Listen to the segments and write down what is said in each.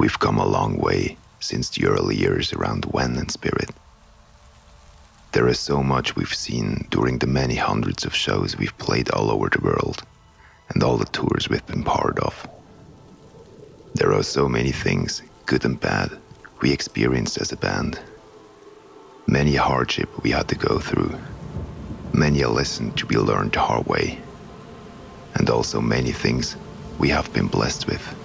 We've come a long way since the early years around Vên and Spirit. There is so much we've seen during the many hundreds of shows we've played all over the world and all the tours we've been part of. There are so many things, good and bad, we experienced as a band. Many a hardship we had to go through, many a lesson to be learned the hard way, and also many things we have been blessed with.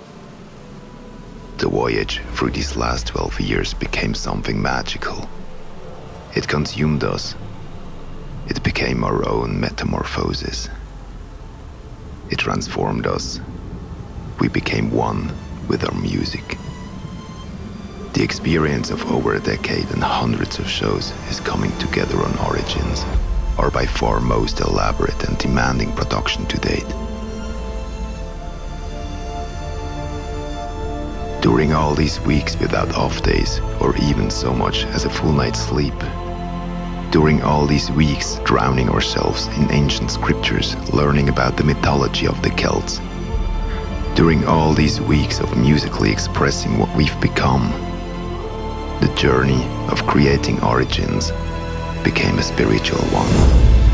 The voyage through these last 12 years became something magical. It consumed us. It became our own metamorphosis. It transformed us. We became one with our music. The experience of over a decade and hundreds of shows is coming together on Origins, our by far most elaborate and demanding production to date. During all these weeks without off days, or even so much as a full night's sleep, during all these weeks drowning ourselves in ancient scriptures, learning about the mythology of the Celts, during all these weeks of musically expressing what we've become, the journey of creating origins became a spiritual one.